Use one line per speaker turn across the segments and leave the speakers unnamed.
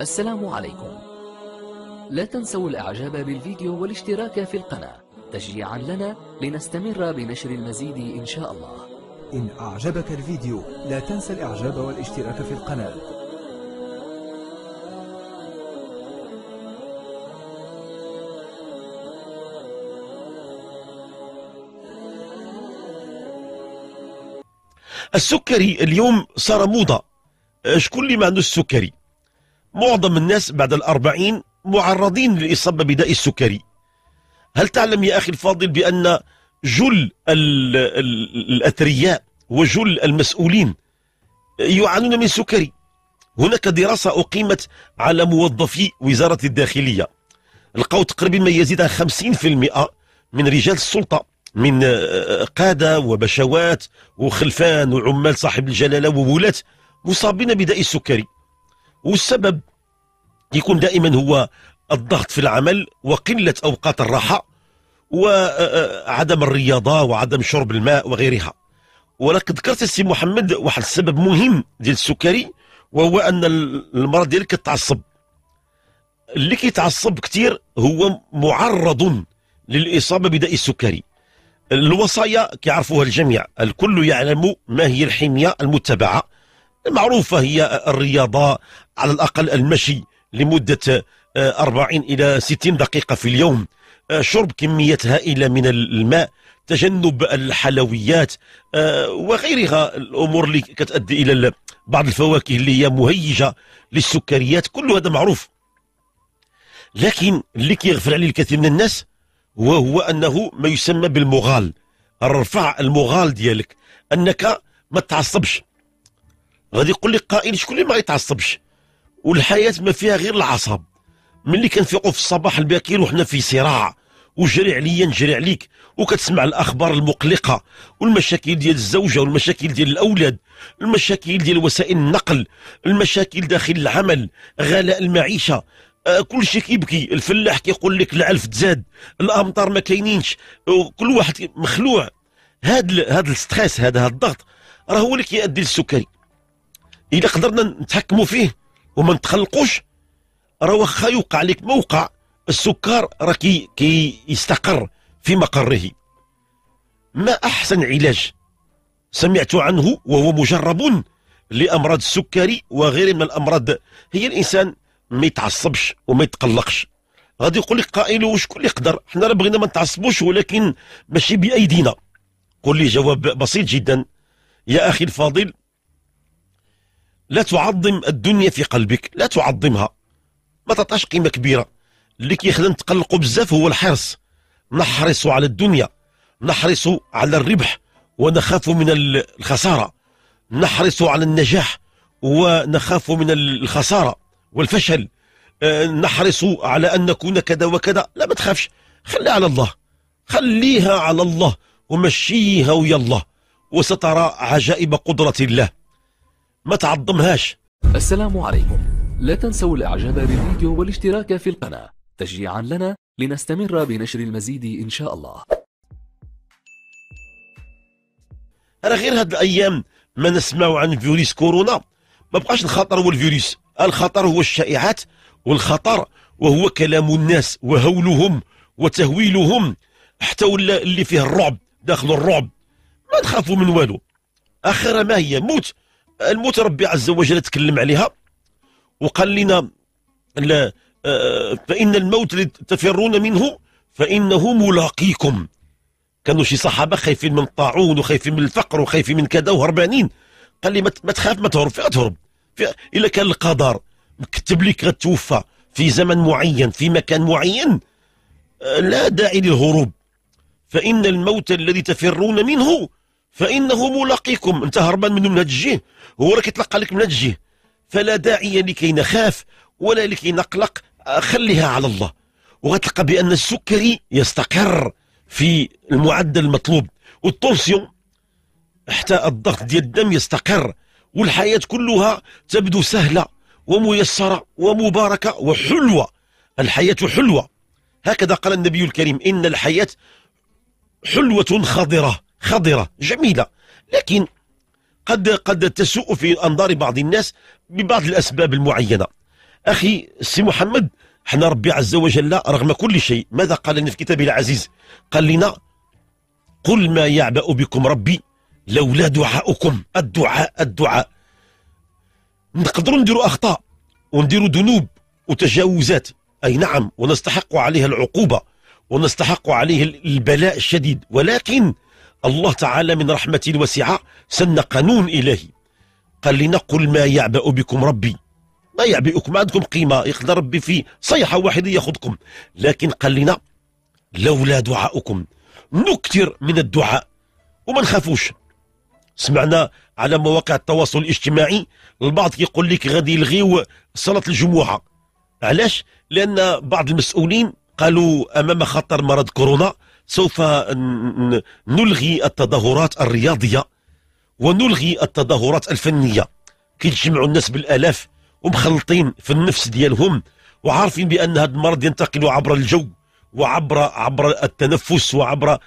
السلام عليكم. لا تنسوا الإعجاب بالفيديو والاشتراك في القناة. تشجيعا لنا لنستمر بنشر المزيد إن شاء الله.
إن أعجبك الفيديو لا تنسى الإعجاب والاشتراك في القناة.
السكري اليوم صار موضة شكون اللي ما عنده السكري معظم الناس بعد الأربعين معرضين للإصابة بداء السكري. هل تعلم يا أخي الفاضل بأن جل ال- ال- الأثرياء وجل المسؤولين يعانون من السكري هناك دراسة أقيمت على موظفي وزارة الداخلية. لقوا تقريبا ما يزيد عن 50% من رجال السلطة من آه، قادة وبشوات وخلفان وعمال صاحب الجلالة وولاة مصابين بداء السكري. والسبب يكون دائما هو الضغط في العمل وقلة أوقات الراحة وعدم الرياضة وعدم شرب الماء وغيرها. ولكن ذكرت السي محمد واحد السبب مهم ديال السكري وهو أن المرض ديالك كتعصب اللي كيتعصب كثير هو معرض للإصابة بداء السكري. الوصايا كيعرفوها الجميع. الكل يعلم ما هي الحمية المتبعة. المعروفة هي الرياضة على الأقل المشي لمدة آه، 40 إلى 60 دقيقة في اليوم. آه، شرب كميات هائلة من الماء تجنب الحلويات آه، وغيرها. الأمور اللي كتؤدي ال- بعض الفواكه اللي هي مهيجة للسكريات كل هذا معروف. لكن اللي كيغفل عليه الكثير من الناس وهو أنه ما يسمى بالمغال. الرفع المغال ديالك أنك ما تعصبش. غادي يقول لك قائل شكون اللي ما يتعصبش؟ والحياة ما فيها غير العصب. ملي كنفيقوا في الصباح الباكر وحنا في صراع وجري عليا نجري عليك وكتسمع الأخبار المقلقة والمشاكل ديال الزوجة والمشاكل ديال الأولاد المشاكل ديال وسائل النقل المشاكل داخل العمل غلاء المعيشة. آه كل شيء كيبكي. الفلاح كيقول لك العلف تزاد الأمطار ما كاينينش. كل واحد مخلوع. هاد ال- هاد ال stress هذا الضغط راه هو اللي كيؤدي للسكري. إذا قدرنا نتحكموا فيه وما نتقلقوش راه واخا يوقع لك موقع السكر راه كي كيستقر في مقره. ما أحسن علاج سمعت عنه وهو مجرب لأمراض السكري وغير من الأمراض. هي الإنسان ما يتعصبش وما يتقلقش. غادي يقول لك قائل وشكون اللي يقدر؟ حنا راه بغينا ما نتعصبوش ولكن ماشي بأيدينا. قل لي جواب بسيط جدا. يا أخي الفاضل لا تعظم الدنيا في قلبك لا تعظمها. ما تعطاش قيمة كبيرة. اللي كيخلينا نتقلقوا بزاف هو الحرص. نحرص على الدنيا نحرص على الربح ونخاف من ال- الخسارة. نحرص على النجاح ونخاف من ال- الخسارة والفشل. آه، نحرص على أن نكون كذا وكذا. لا ما تخافش. خليها على الله. خليها على الله ومشيها ويا الله. وسترى عجائب قدرة الله. ما تعظمهاش.
السلام عليكم. لا تنسوا الإعجاب بالفيديو والاشتراك في القناة. تشجيعا لنا لنستمر بنشر المزيد إن شاء الله.
راه غير هاد الأيام ما نسمع عن فيروس كورونا. ما بقاش الخطر هو الفيروس الخطر هو الشائعات والخطر وهو كلام الناس وهولهم وتهويلهم. حتى ولا اللي فيه الرعب داخل الرعب. ما تخافوا من والو. اخرها ما هي موت. الموت ربي عز وجل تكلم عليها وقال لنا لا آه، فإن الموت تفرون منه فإنه ملاقيكم. كانوا شي صحابة خايفين من الطاعون وخايفين من الفقر وخايفين من كذا وهربانين. قال لي ما تخاف ما تهرب فيها تهرب. إلا كان القدر مكتب لك غتوفى في زمن معين في مكان معين. آه، لا داعي للهروب. فإن الموت الذي تفرون منه فإنه ملاقيكم. أنت هربان منه من هاد الجهة. هو راه كيتلقى لك من هاد الجهة. فلا داعي لكي نخاف ولا لكي نقلق. خليها على الله. وغتلقى بأن السكري يستقر في المعدل المطلوب. والتونسيون حتى الضغط ديال الدم يستقر. والحياة كلها تبدو سهلة وميسرة ومباركة وحلوة. الحياة حلوة. هكذا قال النبي الكريم. إن الحياة حلوة خضرة. خضرة جميلة. لكن قد قد تسوء في أنظار بعض الناس ببعض الأسباب المعينة. أخي سي محمد إحنا ربي عز وجل رغم كل شيء ماذا قال لنا في كتابه العزيز؟ قال لنا قل ما يعبأ بكم ربي لولا دعاؤكم. الدعاء الدعاء. نقدروا نديروا أخطاء ونديروا ذنوب وتجاوزات. أي نعم ونستحق عليها العقوبة ونستحق عليه البلاء الشديد. ولكن الله تعالى من رحمته الواسعة سن قانون إلهي. قال لنا قل ما يعبأ بكم ربي. ما يعبئكم ما عندكم قيمة. يقدر ربي في صيحة واحدة ياخذكم. لكن قال لنا لولا دعاؤكم. نكثر من الدعاء وما نخافوش. سمعنا على مواقع التواصل الاجتماعي البعض يقول لك غادي يلغيو صلاة الجمعة. علاش؟ لأن بعض المسؤولين قالوا أمام خطر مرض كورونا سوف نلغي التظاهرات الرياضية ونلغي التظاهرات الفنية. كيتجمعوا الناس بالآلاف ومخلطين في النفس ديالهم وعارفين بأن هذا المرض ينتقل عبر الجو وعبر عبر التنفس وعبر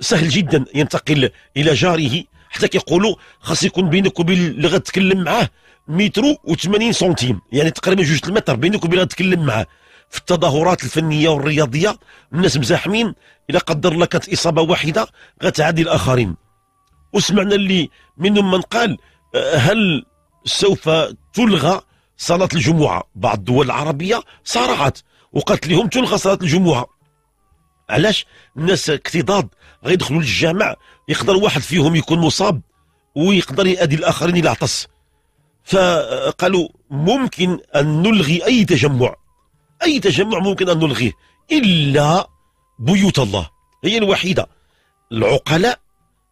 سهل جدا ينتقل إلى جاره. حتى كيقولوا خاص يكون بينك وبين اللي غتكلم معاه متر و80 سنتيم. يعني تقريبا جوج المتر بينك وبين اللي غتكلم معاه. في التظاهرات الفنية والرياضية الناس مزاحمين اذا قدر الله كانت إصابة واحدة غتعادي الآخرين. وسمعنا اللي منهم من قال آه، هل سوف تلغى صلاة الجمعة؟ بعض الدول العربية صارعت وقالت لهم تلغى صلاة الجمعة. علاش؟ الناس اكتضاد غيدخلوا للجامع يقدر واحد فيهم يكون مصاب ويقدر يأذي الآخرين إلى عطس. فقالوا ممكن أن نلغي أي تجمع. أي تجمع ممكن أن نلغيه؟ إلا بيوت الله. هي الوحيدة. العقلاء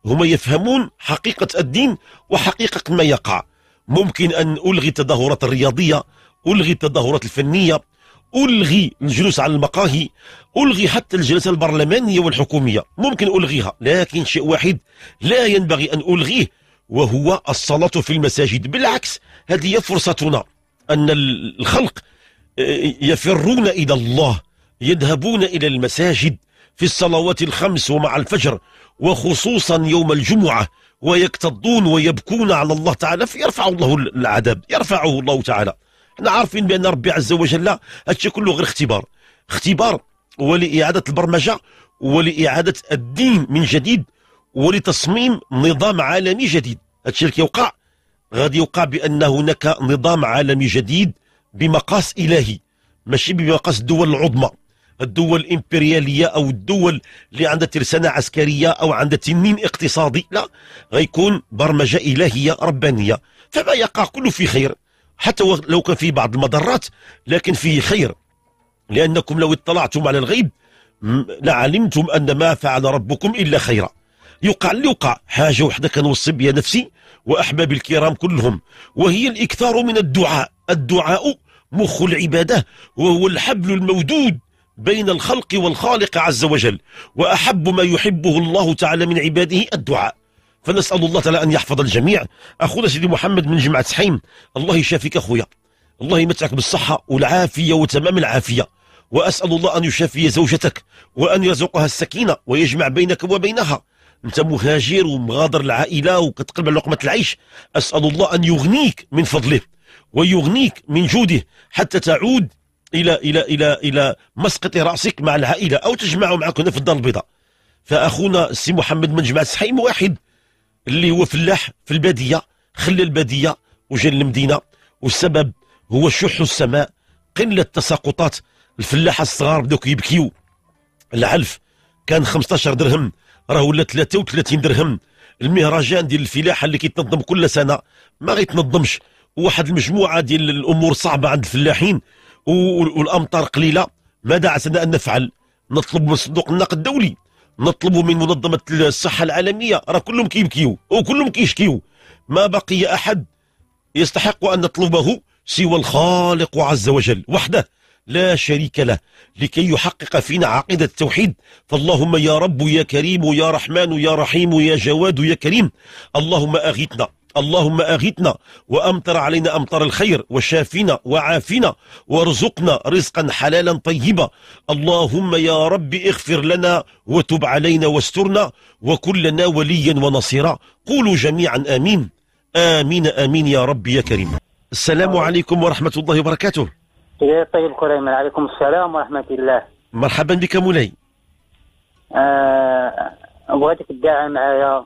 هم يفهمون حقيقة الدين وحقيقة ما يقع. ممكن أن ألغي التظاهرات الرياضية ألغي التظاهرات الفنية ألغي الجلوس على المقاهي ألغي حتى الجلسة البرلمانية والحكومية. ممكن ألغيها لكن شيء واحد لا ينبغي أن ألغيه وهو الصلاة في المساجد. بالعكس هذه فرصتنا أن الخلق يفرون إلى الله يذهبون إلى المساجد في الصلوات الخمس ومع الفجر وخصوصا يوم الجمعة ويكتضون ويبكون على الله تعالى فيرفع الله العذاب يرفعه الله تعالى. إحنا عارفين بأن ربي عز وجل هادشي كله غير اختبار. اختبار ولإعادة البرمجة ولإعادة الدين من جديد ولتصميم نظام عالمي جديد. هادشي اللي كيوقع غادي يوقع بأن هناك نظام عالمي جديد بمقاس إلهي. ماشي بمقاس الدول العظمى. الدول الإمبريالية أو الدول اللي عندها ترسانة عسكرية أو عندها تنين اقتصادي. لا غيكون برمجة إلهية ربانية. فما يقع كله في خير. حتى لو كان فيه بعض المضرات لكن فيه خير. لأنكم لو اطلعتم على الغيب لعلمتم أن ما فعل ربكم إلا خيرا. يقع اللي يوقع حاجة وحدة كنوصي بها نفسي وأحبابي الكرام كلهم. وهي الإكثار من الدعاء. الدعاء مخ العبادة وهو الحبل المودود بين الخلق والخالق عز وجل وأحب ما يحبه الله تعالى من عباده الدعاء. فنسأل الله تعالى أن يحفظ الجميع. أخونا سيدي محمد من جماعة سحيم الله يشافيك أخويا. الله يمتعك بالصحة والعافية وتمام العافية. وأسأل الله أن يشافي زوجتك وأن يرزقها السكينة ويجمع بينك وبينها. أنت مهاجر ومغادر العائلة وكتقلب على لقمة العيش. أسأل الله أن يغنيك من فضله. ويغنيك من جوده حتى تعود إلى إلى إلى إلى مسقط رأسك مع العائلة أو تجمعوا معك هنا في الدار البيضاء. فأخونا السي محمد من جماعة سحيم واحد اللي هو فلاح في البادية خلى البادية وجا للمدينة والسبب هو شح السماء قلة تساقطات. الفلاحة الصغار بداو يبكيو. العلف كان 15 درهم راه ولا 33 درهم. المهرجان ديال الفلاحه اللي كيتنظم كل سنة ما غيتنظمش. واحد المجموعة ديال الأمور صعبة عند الفلاحين والأمطار قليلة. ماذا عسانا أن نفعل؟ نطلب من صندوق النقد الدولي. نطلب من منظمة الصحة العالمية. راه كلهم كيبكيو وكلهم كيشكيو. ما بقي أحد يستحق أن نطلبه سوى الخالق عز وجل وحده لا شريك له. لكي يحقق فينا عقيدة التوحيد. فاللهم يا رب يا كريم يا رحمن يا رحيم يا جواد يا كريم. اللهم أغيثنا. اللهم أغثنا وأمطر علينا أمطار الخير وشافنا وعافنا وارزقنا رزقا حلالا طيبا. اللهم يا رب اغفر لنا وتب علينا واسترنا وكن لنا وليا ونصيرا. قولوا جميعا آمين. آمين آمين يا رب يا كريم. السلام عليكم ورحمة الله وبركاته.
يا طيب كريم عليكم السلام ورحمة الله.
مرحبا بك مولاي.
آه بغيتك تدعي معايا.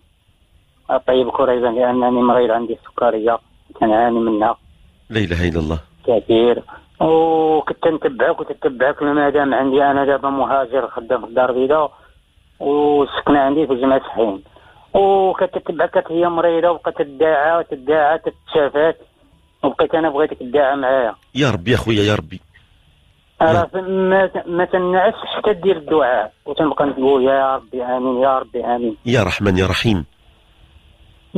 طيب كريم لأنني مريض عندي السكرية كنعاني منها.
لا إله إلا الله.
كثير. وكنت نتبعك وتتبعك مادام عندي أنا دابا مهاجر خدام في الدار البيضاء وسكنة عندي في جامعه الحين وكتتبعك هي مريضة وبقات تداعى وتداعى تتشافات وبقيت أنا بغيتك تداعى معايا.
يا ربي يا خويا يا ربي.
راه ما ما تنعس حتى دير الدعاء؟ وتنبقى نقول يا ربي آمين يا ربي آمين.
يا رحمن يا رحيم.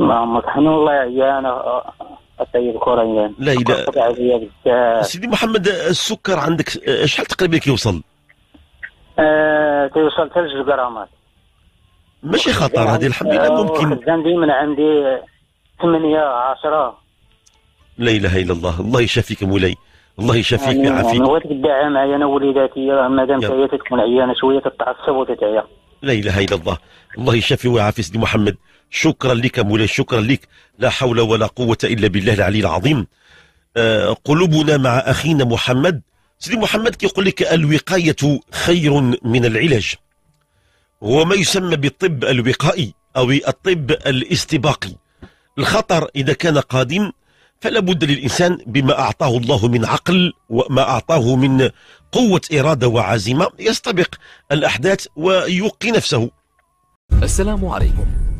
الله الطيب كوريان
لا
قرصت عليا بزاف
سيدي محمد السكر عندك آه، شحال تقريبا كيوصل
آه توصل حتى لجوج غرامات
ماشي خطر هذه الحمد لله ممكن.
خدام ديما عندي ثمانية عشرة.
لا إله إلا الله. الله يشافيك مولاي الله يشافيك ويعافيك
بغيتك تدعى معايا أنا وليداتي مادام. هي تكون عيانة شوية تتعصب وتتعيا.
لا إله إلا الله. الله يشافي ويعافي سيدي محمد. شكرا لك مولاي شكرا لك. لا حول ولا قوة إلا بالله العلي العظيم. آه، قلوبنا مع أخينا محمد. سيدي محمد كيقول لك الوقاية خير من العلاج. هو ما يسمى بالطب الوقائي أو الطب الاستباقي. الخطر إذا كان قادم فلا بد للإنسان بما أعطاه الله من عقل وما أعطاه من قوة إرادة وعزيمة يستبق الأحداث ويوقي نفسه.
السلام عليكم.